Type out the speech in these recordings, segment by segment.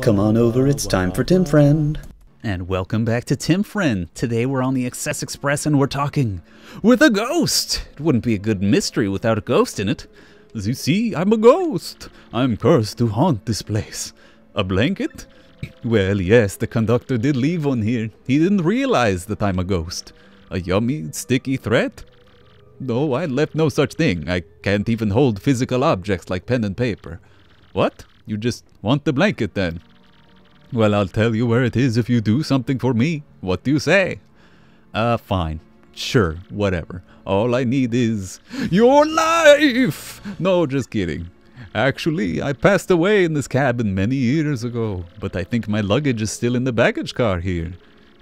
Come on over, it's time for Tim Friend. And welcome back to Tim Friend. Today we're on the Excess Express and we're talking with a ghost. It wouldn't be a good mystery without a ghost in it. As you see, I'm a ghost. I'm cursed to haunt this place. A blanket? Well, yes, the conductor did leave one here. He didn't realize that I'm a ghost. A yummy, sticky threat? No, I left no such thing. I can't even hold physical objects like pen and paper. What? You just want the blanket then? Well, I'll tell you where it is if you do something for me. What do you say? Uh, fine. Sure, whatever. All I need is your life! No, just kidding. Actually, I passed away in this cabin many years ago, but I think my luggage is still in the baggage car here.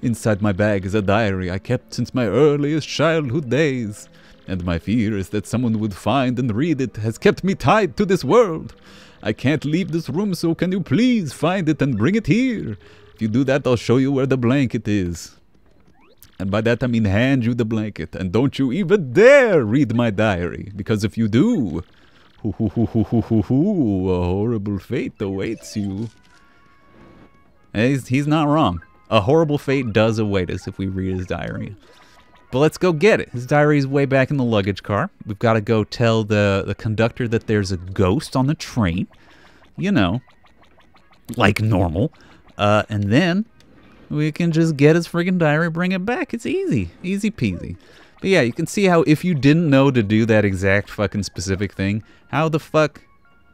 Inside my bag is a diary I kept since my earliest childhood days, and my fear is that someone would find and read it has kept me tied to this world. I can't leave this room, so can you please find it and bring it here? If you do that, I'll show you where the blanket is. And by that I mean hand you the blanket, and don't you even dare read my diary, because if you do, a horrible fate awaits you. And he's, he's not wrong. A horrible fate does await us if we read his diary. But let's go get it. His diary's way back in the luggage car. We've got to go tell the, the conductor that there's a ghost on the train. You know, like normal. Uh, and then we can just get his friggin' diary, bring it back. It's easy. Easy peasy. But yeah, you can see how if you didn't know to do that exact fucking specific thing, how the fuck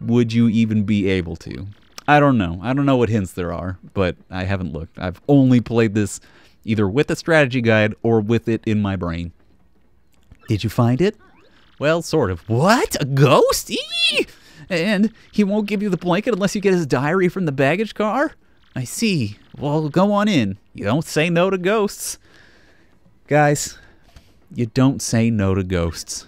would you even be able to? I don't know. I don't know what hints there are, but I haven't looked. I've only played this either with a strategy guide or with it in my brain. Did you find it? Well, sort of. What? A ghost? Eee! And he won't give you the blanket unless you get his diary from the baggage car? I see. Well, go on in. You don't say no to ghosts. Guys, you don't say no to ghosts.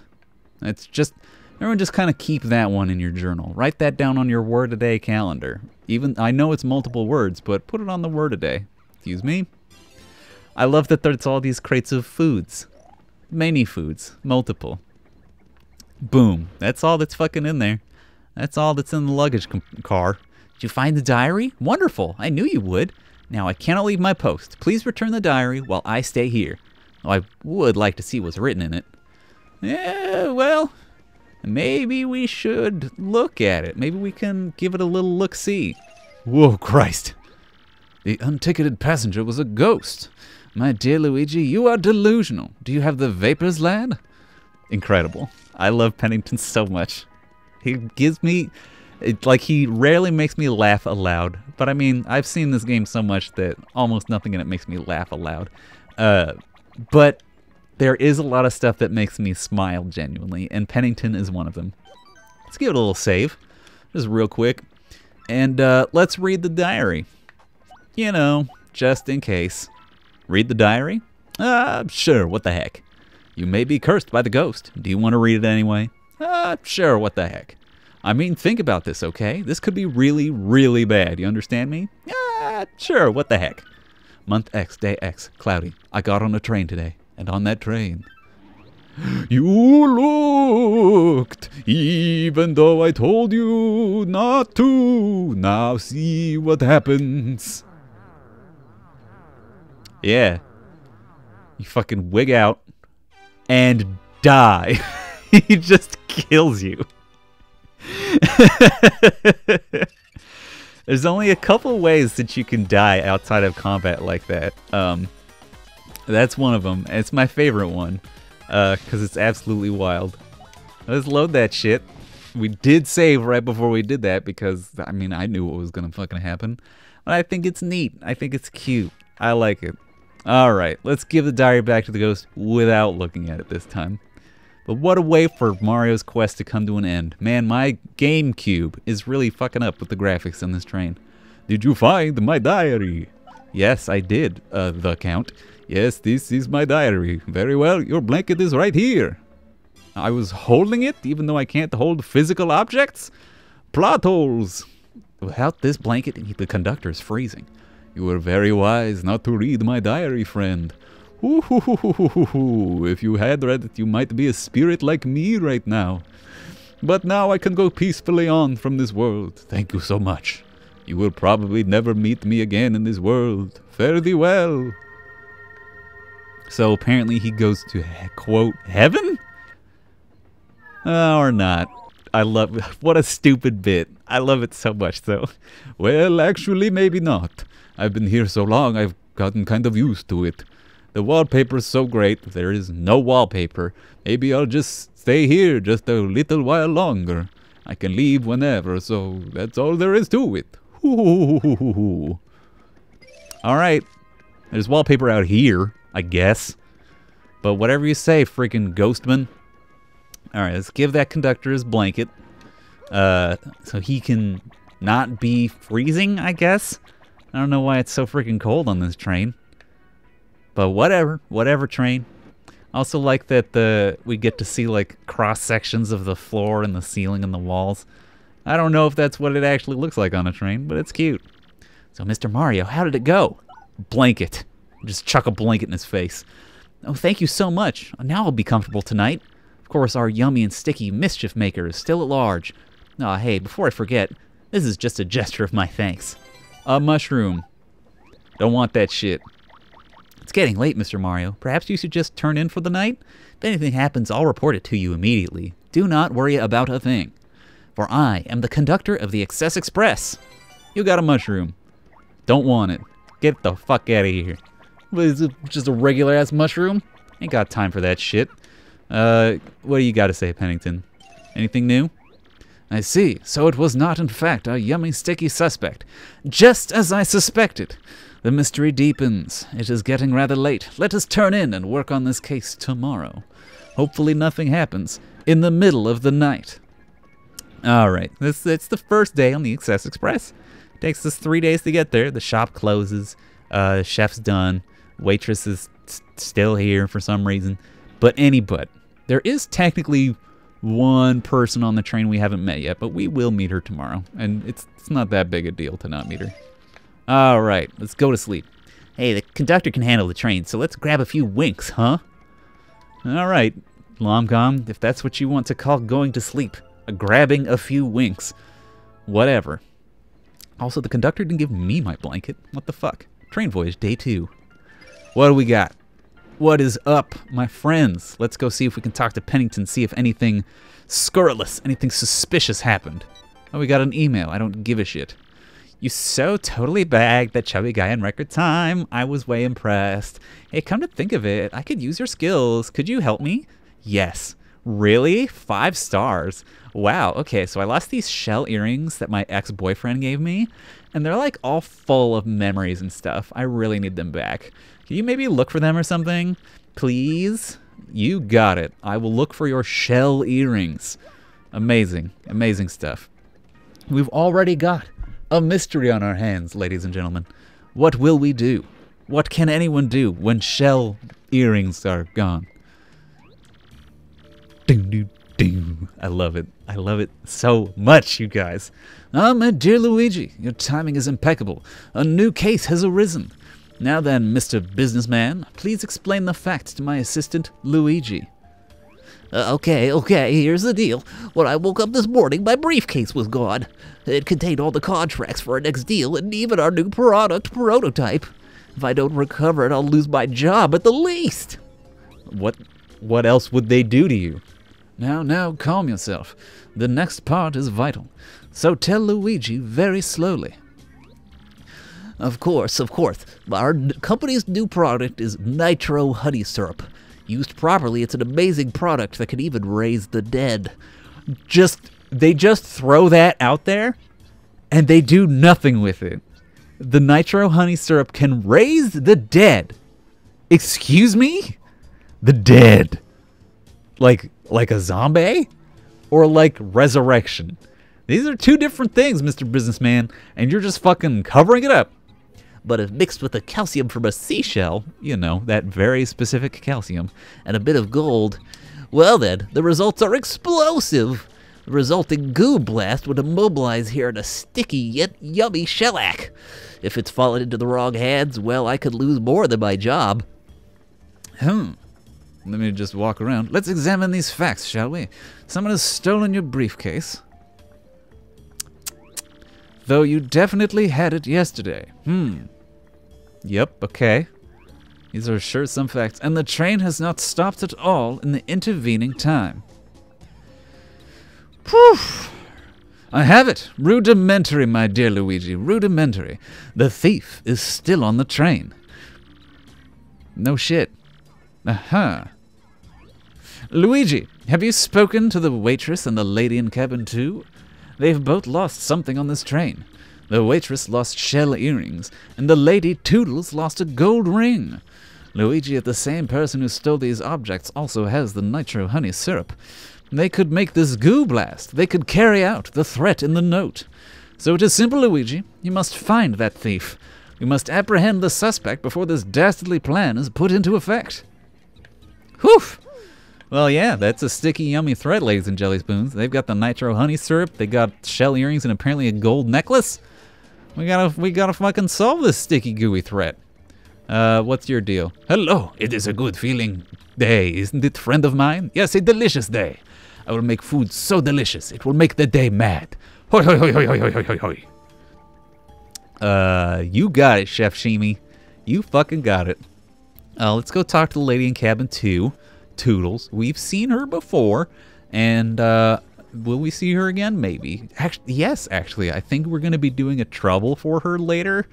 It's just, everyone just kind of keep that one in your journal. Write that down on your word a day calendar. Even, I know it's multiple words, but put it on the word a day. Excuse me? I love that there's all these crates of foods. Many foods. Multiple. Boom. That's all that's fucking in there. That's all that's in the luggage car. Did you find the diary? Wonderful. I knew you would. Now I cannot leave my post. Please return the diary while I stay here. Oh, I would like to see what's written in it. Yeah, well, maybe we should look at it. Maybe we can give it a little look-see. Whoa, Christ. The unticketed passenger was a ghost. My dear Luigi, you are delusional. Do you have the vapors, lad? Incredible. I love Pennington so much. He gives me... It, like, he rarely makes me laugh aloud. But, I mean, I've seen this game so much that almost nothing in it makes me laugh aloud. Uh, but there is a lot of stuff that makes me smile genuinely, and Pennington is one of them. Let's give it a little save, just real quick. And uh, let's read the diary. You know, just in case. Read the diary? Uh, sure, what the heck. You may be cursed by the ghost. Do you want to read it anyway? Uh, sure, what the heck. I mean, think about this, okay? This could be really, really bad. You understand me? Ah, sure, what the heck. Month X, day X, cloudy. I got on a train today, and on that train. You looked, even though I told you not to. Now see what happens. Yeah. You fucking wig out and die. he just kills you. There's only a couple ways that you can die outside of combat like that. Um, that's one of them. It's my favorite one because uh, it's absolutely wild. Let's load that shit. We did save right before we did that because, I mean, I knew what was going to fucking happen. But I think it's neat. I think it's cute. I like it. Alright, let's give the diary back to the ghost without looking at it this time. But what a way for Mario's quest to come to an end. Man, my GameCube is really fucking up with the graphics on this train. Did you find my diary? Yes, I did, uh, the Count. Yes, this is my diary. Very well, your blanket is right here. I was holding it, even though I can't hold physical objects? Plot holes! Without this blanket, the conductor is freezing. You were very wise not to read my diary, friend. If you had read it, you might be a spirit like me right now. But now I can go peacefully on from this world. Thank you so much. You will probably never meet me again in this world. Fare thee well. So apparently he goes to, quote, heaven? Uh, or not. I love what a stupid bit. I love it so much though. Well, actually maybe not. I've been here so long I've gotten kind of used to it. The wallpaper is so great, there is no wallpaper. Maybe I'll just stay here just a little while longer. I can leave whenever, so that's all there is to it. Alright. There's wallpaper out here, I guess. But whatever you say, freaking Ghostman. Alright, let's give that conductor his blanket. Uh, so he can not be freezing, I guess? I don't know why it's so freaking cold on this train. But whatever, whatever train. Also like that the we get to see like cross sections of the floor and the ceiling and the walls. I don't know if that's what it actually looks like on a train, but it's cute. So Mr. Mario, how did it go? Blanket. Just chuck a blanket in his face. Oh, thank you so much. Now I'll be comfortable tonight. Of course, our yummy and sticky mischief maker is still at large. Aw, oh, hey, before I forget, this is just a gesture of my thanks. A mushroom. Don't want that shit. It's getting late, Mr. Mario. Perhaps you should just turn in for the night? If anything happens, I'll report it to you immediately. Do not worry about a thing. For I am the conductor of the Excess Express. You got a mushroom. Don't want it. Get the fuck out of here. What is it, just a regular ass mushroom? Ain't got time for that shit. Uh, what do you got to say, Pennington? Anything new? I see. So it was not, in fact, a yummy, sticky suspect. Just as I suspected. The mystery deepens. It is getting rather late. Let us turn in and work on this case tomorrow. Hopefully nothing happens in the middle of the night. All right, this it's the first day on the Excess Express. It takes us three days to get there. The shop closes. Uh, chef's done. Waitress is still here for some reason. But any but. There is technically one person on the train we haven't met yet, but we will meet her tomorrow. And it's, it's not that big a deal to not meet her. All right, let's go to sleep. Hey, the conductor can handle the train, so let's grab a few winks, huh? All right, Lomcom, if that's what you want to call going to sleep, a grabbing a few winks. Whatever. Also, the conductor didn't give me my blanket. What the fuck? Train voyage, day two. What do we got? What is up, my friends? Let's go see if we can talk to Pennington, see if anything scurrilous, anything suspicious happened. Oh, we got an email. I don't give a shit. You so totally bagged that chubby guy in record time. I was way impressed. Hey, come to think of it, I could use your skills. Could you help me? Yes. Really? Five stars. Wow, okay, so I lost these shell earrings that my ex-boyfriend gave me, and they're like all full of memories and stuff. I really need them back. Can you maybe look for them or something? Please? You got it. I will look for your shell earrings. Amazing, amazing stuff. We've already got a mystery on our hands, ladies and gentlemen. What will we do? What can anyone do when shell earrings are gone? Ding, ding, ding. I love it. I love it so much, you guys. Ah, my dear Luigi, your timing is impeccable. A new case has arisen. Now then, Mr. Businessman, please explain the facts to my assistant, Luigi. Uh, okay, okay, here's the deal. When I woke up this morning, my briefcase was gone. It contained all the contracts for our next deal and even our new product prototype. If I don't recover it, I'll lose my job at the least. What what else would they do to you? Now, now, calm yourself. The next part is vital. So tell Luigi very slowly. Of course, of course. Our company's new product is Nitro Honey Syrup. Used properly, it's an amazing product that can even raise the dead. Just, they just throw that out there and they do nothing with it. The Nitro Honey Syrup can raise the dead. Excuse me? The dead. Like, like a zombie? Or like resurrection? These are two different things, Mr. Businessman, and you're just fucking covering it up but if mixed with the calcium from a seashell, you know, that very specific calcium, and a bit of gold, well then, the results are explosive. The resulting goo blast would immobilize here in a sticky yet yummy shellac. If it's fallen into the wrong hands, well, I could lose more than my job. Hmm. Let me just walk around. Let's examine these facts, shall we? Someone has stolen your briefcase. Though you definitely had it yesterday. Hmm. Yep, okay. These are sure some facts. And the train has not stopped at all in the intervening time. Poof! I have it. Rudimentary, my dear Luigi. Rudimentary. The thief is still on the train. No shit. Uh-huh. Luigi, have you spoken to the waitress and the lady in cabin two? They've both lost something on this train. The waitress lost shell earrings, and the lady Toodles lost a gold ring. Luigi, the same person who stole these objects also has the nitro honey syrup, they could make this goo blast. They could carry out the threat in the note. So it is simple, Luigi. You must find that thief. We must apprehend the suspect before this dastardly plan is put into effect. Whew! Well, yeah, that's a sticky, yummy threat, ladies and jelly spoons. They've got the nitro honey syrup. They got shell earrings and apparently a gold necklace. We gotta, we gotta fucking solve this sticky, gooey threat. Uh, what's your deal? Hello, it is a good feeling day, isn't it, friend of mine? Yes, a delicious day. I will make food so delicious it will make the day mad. Hoi hoi hoi hoi hoi hoi hoi hoi. Uh, you got it, Chef Shimi. You fucking got it. Uh, let's go talk to the lady in cabin two, Toodles. We've seen her before, and uh, will we see her again? Maybe. Actually, yes. Actually, I think we're gonna be doing a trouble for her later.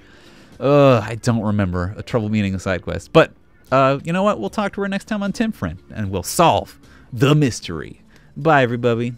Uh, I don't remember a trouble meaning a side quest, but uh, you know what? We'll talk to her next time on Tim Friend, and we'll solve the mystery. Bye, everybody.